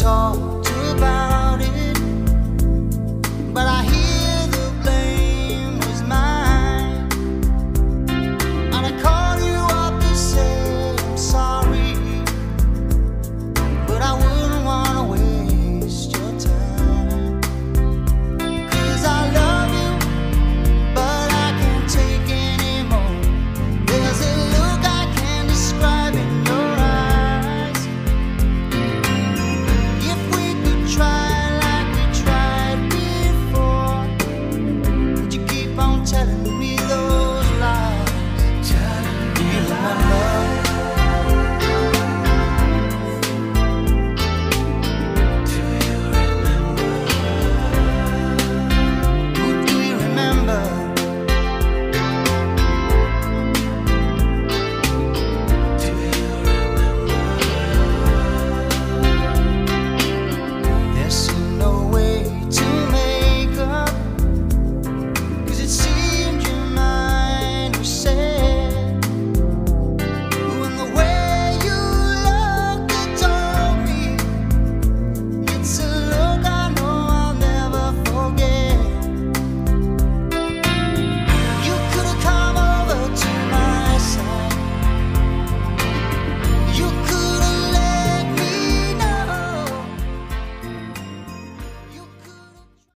talk